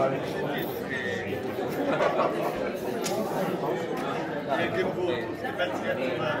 Che burro, che pazienza.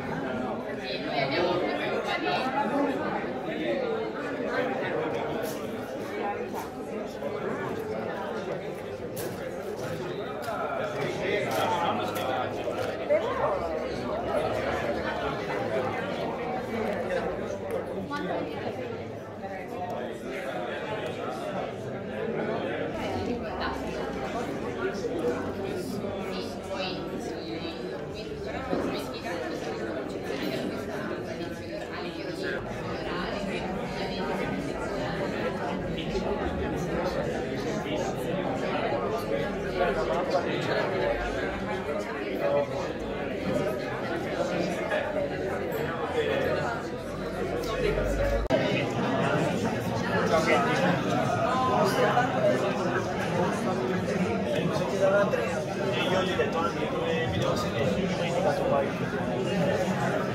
Andrea. E io gli ho detto Andrea dove mi devo sedere, mi ho indicato qua.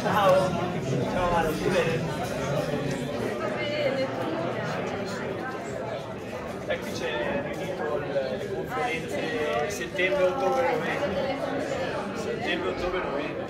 Ciao, ciao Mario, tutto bene? E qui c'è riunito le conferenze settembre, ottobre, novembre. Settembre, ottobre, novembre.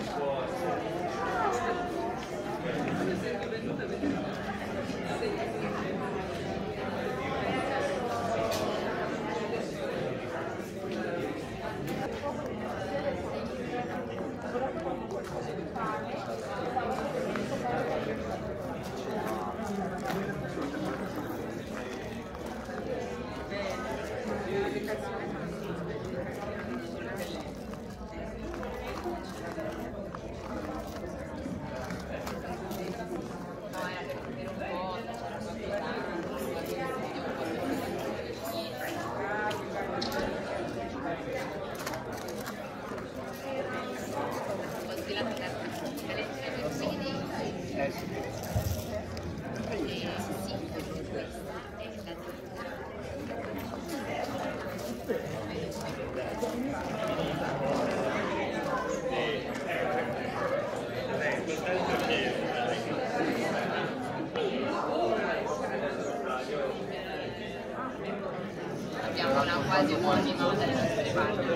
quasi omonimo dalle nostre parti.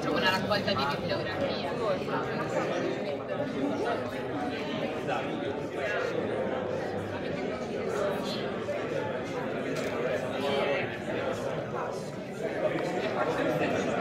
Trovo una raccolta di bibliografia. Thank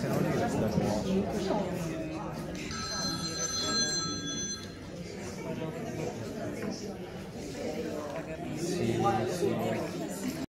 C'est un